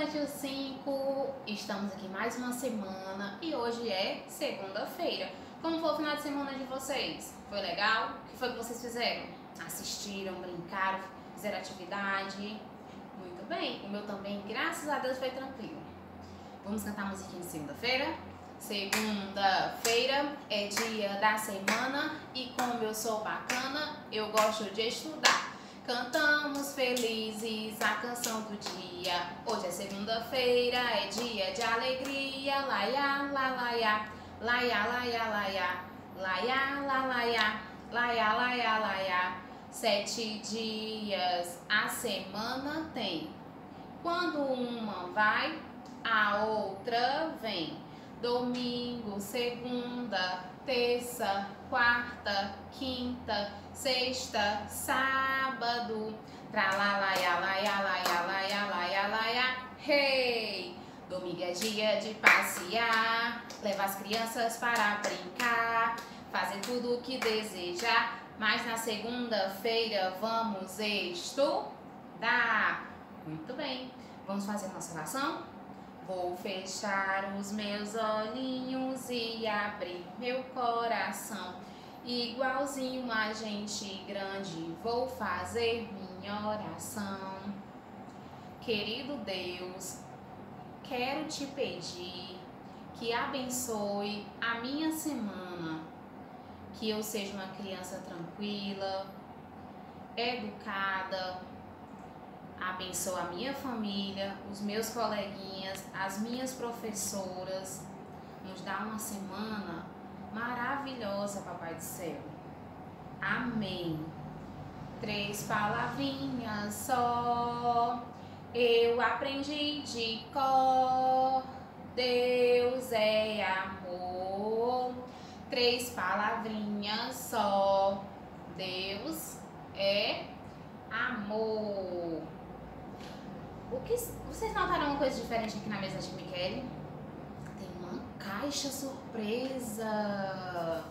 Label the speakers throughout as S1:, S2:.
S1: Infantil 5, estamos aqui mais uma semana e hoje é segunda-feira. Como foi o final de semana de vocês? Foi legal? O que foi que vocês fizeram? Assistiram, brincaram, fizeram atividade? Muito bem, o meu também, graças a Deus, foi tranquilo. Vamos cantar musiquinha de segunda-feira? Segunda-feira é dia da semana e como eu sou bacana, eu gosto de estudar. Cantamos felizes a canção do dia. Hoje é segunda-feira, é dia de alegria. Laia, la, laia, laia, laia, laia, laia, la, laia, laia, laia, laia. Sete dias a semana tem. Quando uma vai, a outra vem. Domingo, segunda, terça, quarta, quinta, sexta, sábado. Tralalaia, laia, laia, laia, laia, laia, hey! Domingo é dia de passear, levar as crianças para brincar, fazer tudo o que desejar, mas na segunda-feira vamos estudar. Muito bem, vamos fazer nossa oração? Vou fechar os meus olhinhos e abrir meu coração. Igualzinho a gente grande, vou fazer minha oração. Querido Deus, quero te pedir que abençoe a minha semana, que eu seja uma criança tranquila, educada, abençoa a minha família, os meus coleguinhas, as minhas professoras. Nos dá uma semana maravilhosa, Papai do Céu. Amém. Três palavrinhas só, eu aprendi de cor. Deus é amor. Três palavrinhas só, Deus é amor. O que vocês notaram uma coisa diferente aqui na mesa de Michele? Tem uma caixa surpresa.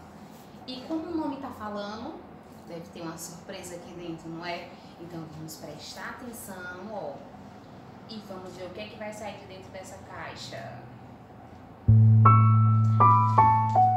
S1: E como o nome tá falando, deve ter uma surpresa aqui dentro, não é? Então vamos prestar atenção, ó. E vamos ver o que é que vai sair de dentro dessa caixa. nossa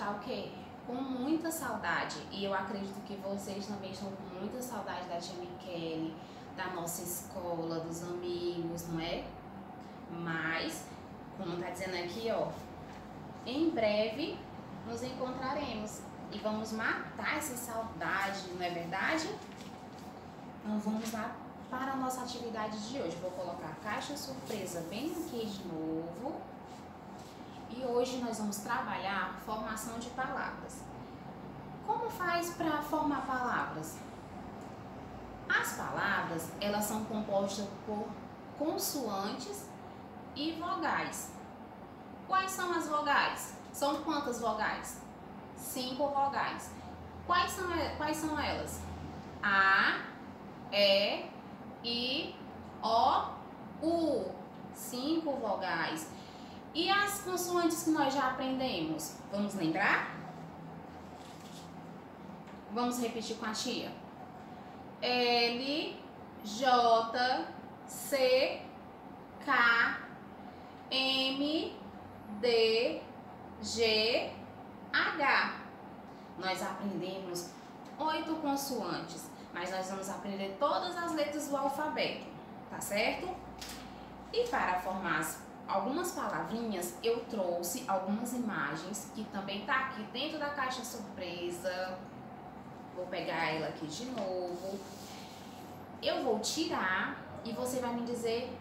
S1: está o quê? Com muita saudade. E eu acredito que vocês também estão com muita saudade da tia Miquele, da nossa escola, dos amigos, não é? Mas, como tá dizendo aqui, ó, em breve nos encontraremos e vamos matar essa saudade, não é verdade? Então vamos lá para a nossa atividade de hoje. Vou colocar a caixa surpresa bem aqui de novo. E hoje nós vamos trabalhar formação de palavras. Como faz para formar palavras? As palavras, elas são compostas por consoantes e vogais. Quais são as vogais? São quantas vogais? Cinco vogais. Quais são, quais são elas? A, E, I, O, U. Cinco vogais. E as consoantes que nós já aprendemos? Vamos lembrar? Vamos repetir com a tia. L, J, C, K, M, D, G, H. Nós aprendemos oito consoantes, mas nós vamos aprender todas as letras do alfabeto, tá certo? E para formar as algumas palavrinhas, eu trouxe algumas imagens que também tá aqui dentro da caixa surpresa. Vou pegar ela aqui de novo. Eu vou tirar e você vai me dizer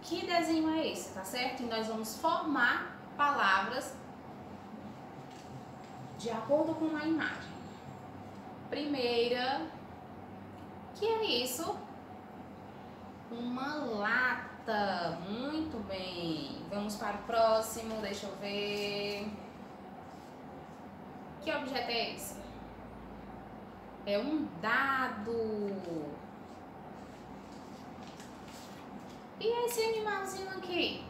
S1: que desenho é esse, tá certo? E nós vamos formar palavras de acordo com a imagem. Primeira, que é isso? Uma lata muito bem. Vamos para o próximo, deixa eu ver. Que objeto é esse? É um dado. E esse animalzinho aqui?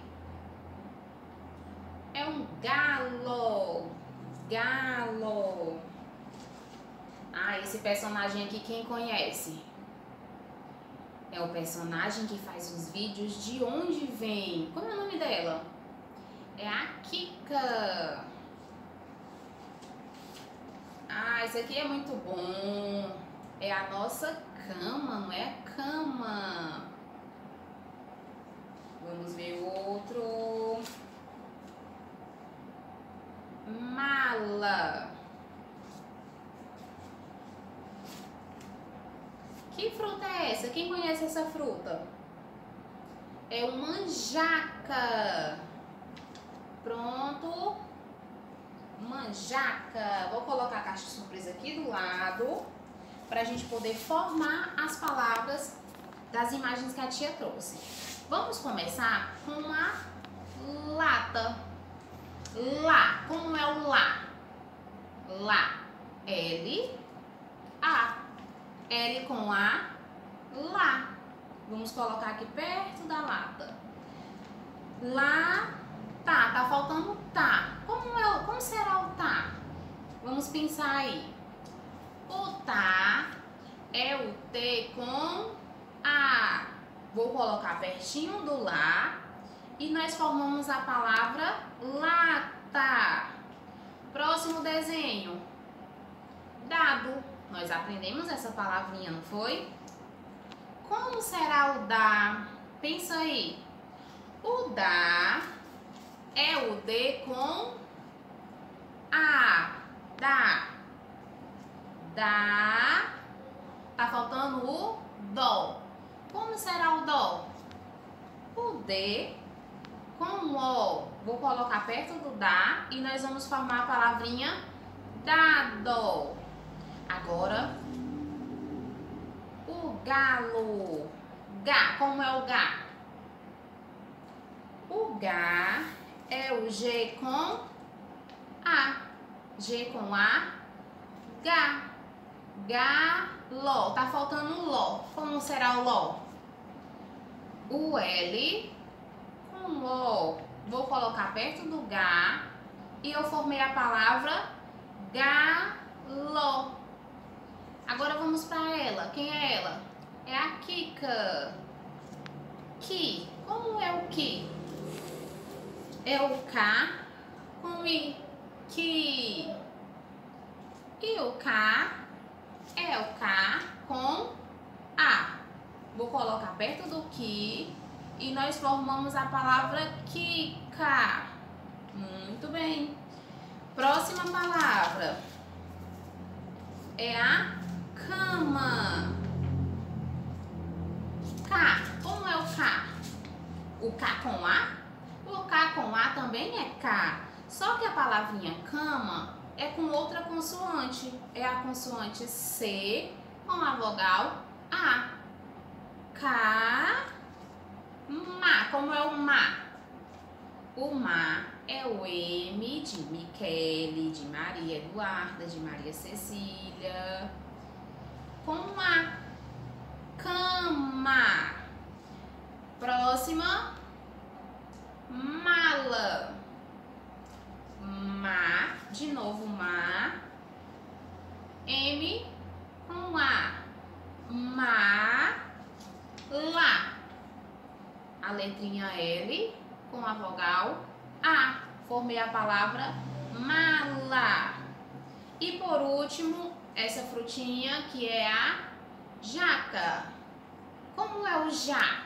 S1: É um galo. Galo. Ah, esse personagem aqui, quem conhece? É o personagem que faz os vídeos de onde vem. Como é o nome dela? É a Kika. Ah, isso aqui é muito bom. É a nossa cama, não é a cama. Vamos ver outro. Mala. Que fruta é essa? Quem conhece essa fruta? É o manjaca. Pronto. Manjaca. Vou colocar a caixa de surpresa aqui do lado para a gente poder formar as palavras das imagens que a tia trouxe. Vamos começar com uma lata. Lá. Como é o lá? Lá. L, A. L com A, lá. Vamos colocar aqui perto da lata. Lá, tá, tá faltando tá. Como, é, como será o tá? Vamos pensar aí. O tá é o T com A. Vou colocar pertinho do lá e nós formamos a palavra lata. Próximo desenho. Dado. Nós aprendemos essa palavrinha, não foi? Como será o da? Pensa aí. O da é o D com A. Da. Da. Tá faltando o Dó. Como será o Dó? O D com O. Vou colocar perto do Dá e nós vamos formar a palavrinha dado. Agora, o galo. Gá, como é o gá? O gá é o G com A. G com A, gá. Galo. Tá faltando o ló. Como será o ló? O L com O. Vou colocar perto do gá e eu formei a palavra galo. Agora vamos para ela. Quem é ela? É a Kika. Ki. Como é o Ki? É o K com I, que. E o K é o K com A. Vou colocar perto do que e nós formamos a palavra Kika. Muito bem. Próxima palavra é a cama. K. Como é o K? O K com A? O K com A também é K. Só que a palavrinha cama é com outra consoante. É a consoante C com a vogal A. K. Ma. Como é o ma? O ma é o M de Michele, de Maria Eduarda, de Maria Cecília. Com a cama. Próxima, mala. Ma, de novo ma. M com A. Ma, lá. A letrinha L com a vogal A. Formei a palavra mala. E por último, essa frutinha que é a jaca. Como é o já?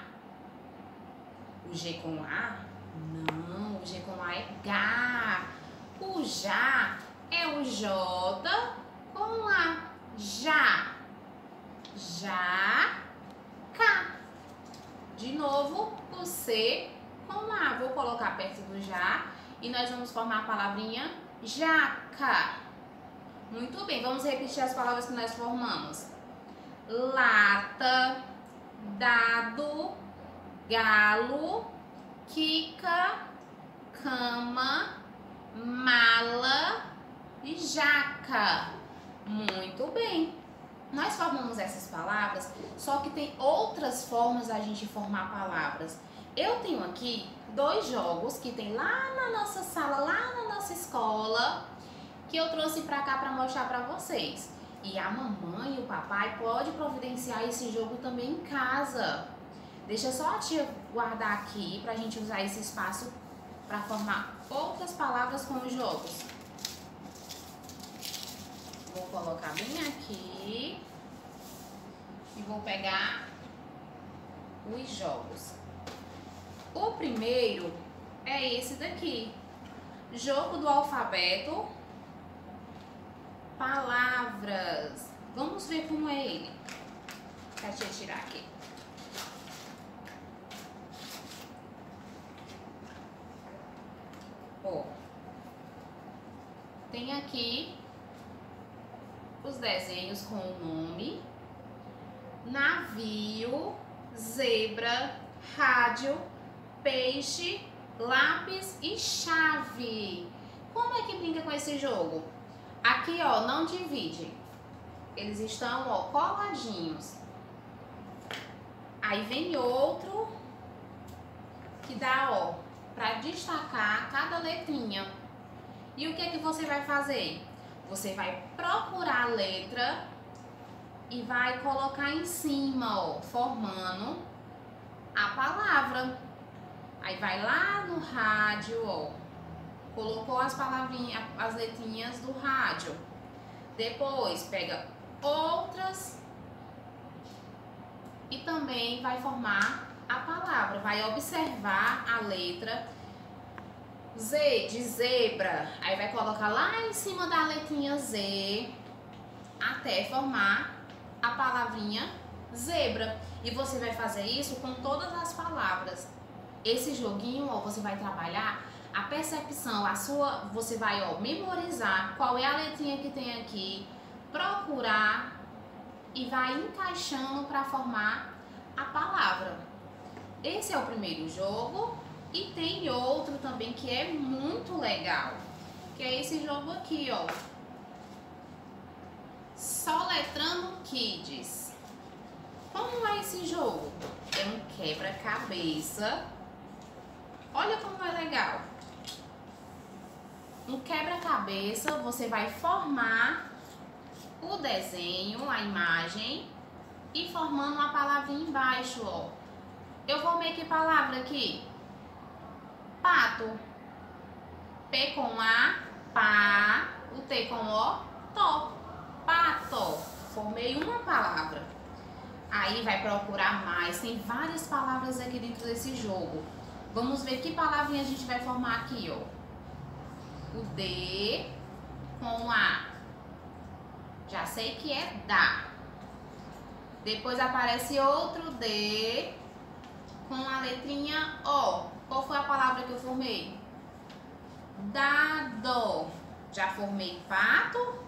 S1: O G com A? Não, o G com A é G. O já é o J com A. Já. Já. Cá. De novo, o C com A. Vou colocar perto do já e nós vamos formar a palavrinha jaca. Muito bem, vamos repetir as palavras que nós formamos. Lata, dado, galo, quica, cama, mala e jaca. Muito bem. Nós formamos essas palavras, só que tem outras formas da gente formar palavras. Eu tenho aqui dois jogos que tem lá na nossa sala, lá na nossa escola, que eu trouxe pra cá pra mostrar pra vocês. E a mamãe e o papai pode providenciar esse jogo também em casa. Deixa só a tia guardar aqui pra gente usar esse espaço para formar outras palavras com os jogos. Vou colocar bem aqui e vou pegar os jogos. O primeiro é esse daqui. Jogo do alfabeto palavras. Vamos ver como é ele. Deixa eu tirar aqui. Ó. Tem aqui os desenhos com o nome, navio, zebra, rádio, peixe, lápis e chave. Como é que brinca com esse jogo? Aqui, ó, não divide. Eles estão, ó, coladinhos. Aí vem outro que dá, ó, para destacar cada letrinha. E o que é que você vai fazer? Você vai procurar a letra e vai colocar em cima, ó, formando a palavra. Aí vai lá no rádio, ó, colocou as palavrinhas, as letrinhas do rádio. Depois pega outras e também vai formar a palavra. Vai observar a letra Z de zebra. Aí vai colocar lá em cima da letrinha Z até formar a palavrinha zebra. E você vai fazer isso com todas as palavras. Esse joguinho, ó, você vai trabalhar a percepção, a sua, você vai ó, memorizar qual é a letrinha que tem aqui, procurar e vai encaixando para formar a palavra. Esse é o primeiro jogo e tem outro também que é muito legal, que é esse jogo aqui, ó. Soletrando Kids. Como é esse jogo? É um quebra-cabeça. Olha como é legal. No quebra-cabeça, você vai formar o desenho, a imagem e formando uma palavrinha embaixo, ó. Eu formei que palavra aqui? Pato. P com A, pá. O T com O, to. Pato. Formei uma palavra. Aí vai procurar mais. Tem várias palavras aqui dentro desse jogo. Vamos ver que palavrinha a gente vai formar aqui, ó. O D com A. Já sei que é dá. Depois aparece outro D com a letrinha O. Qual foi a palavra que eu formei? Dado. Já formei pato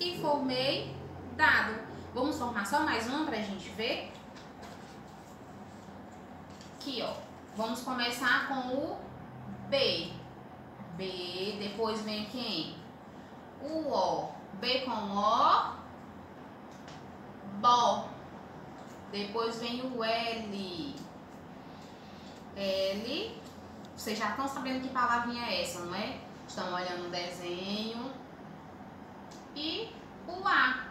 S1: e formei dado. Vamos formar só mais uma para a gente ver? Aqui, ó. Vamos começar com o B. B, depois vem quem? O O. B com O. Bó. Depois vem o L. L. Vocês já estão sabendo que palavrinha é essa, não é? Estão olhando o desenho. E o A.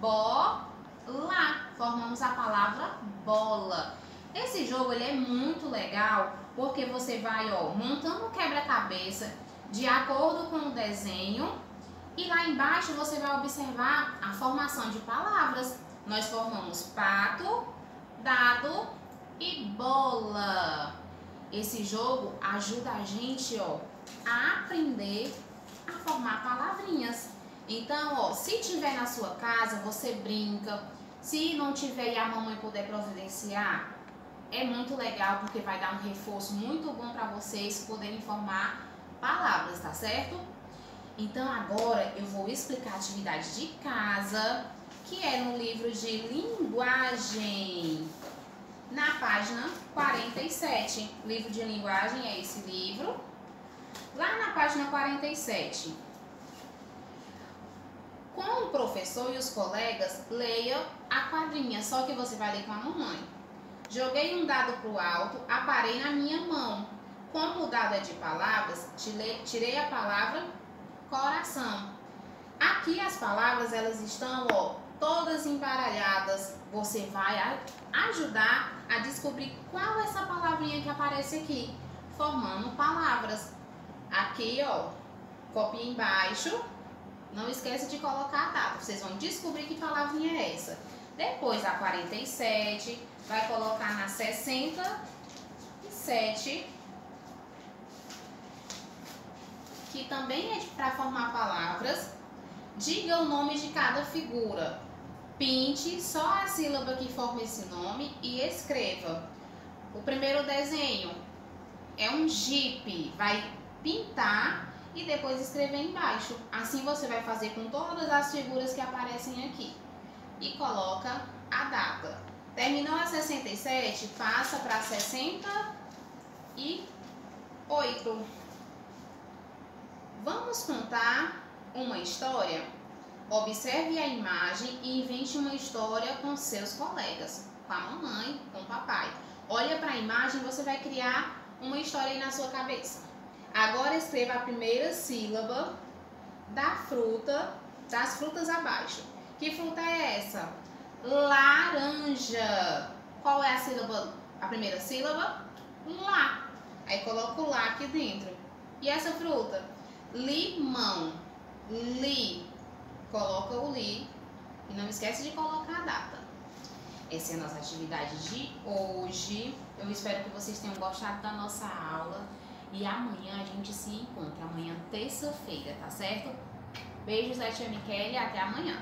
S1: Bola. Formamos a palavra bola. Esse jogo ele é muito legal porque você vai ó, montando um quebra-cabeça de acordo com o desenho e lá embaixo você vai observar a formação de palavras. Nós formamos pato, dado e bola. Esse jogo ajuda a gente ó, a aprender a formar palavrinhas. Então, ó, se tiver na sua casa, você brinca. Se não tiver e a mamãe puder providenciar, é muito legal porque vai dar um reforço muito bom para vocês poderem formar palavras, tá certo? Então agora eu vou explicar a atividade de casa, que é no livro de linguagem, na página 47. Livro de linguagem é esse livro. Lá na página 47. Com o professor e os colegas, leia a quadrinha, só que você vai ler com a mamãe. Joguei um dado para o alto, aparei na minha mão. Como o dado é de palavras, tirei a palavra coração. Aqui as palavras elas estão ó, todas embaralhadas. Você vai ajudar a descobrir qual é essa palavrinha que aparece aqui, formando palavras. Aqui, ó, copia embaixo. Não esquece de colocar a data. Vocês vão descobrir que palavrinha é essa. Depois a 47, vai colocar na 67, que também é para formar palavras. Diga o nome de cada figura. Pinte só a sílaba que forma esse nome e escreva. O primeiro desenho é um jipe. Vai pintar e depois escrever embaixo. Assim você vai fazer com todas as figuras que aparecem aqui e coloca a data. Terminou a 67, passa para 68. Vamos contar uma história? Observe a imagem e invente uma história com seus colegas, com a mamãe, com o papai. Olha para a imagem, você vai criar uma história aí na sua cabeça. Agora escreva a primeira sílaba da fruta, das frutas abaixo. Que fruta é essa? Laranja. Qual é a sílaba? A primeira sílaba? Lá. Aí coloca o lá aqui dentro. E essa fruta? Limão. Li. Coloca o li. E não esquece de colocar a data. Essa é a nossa atividade de hoje. Eu espero que vocês tenham gostado da nossa aula. E amanhã a gente se encontra. Amanhã, terça-feira, tá certo? Beijos da tia Michele até amanhã.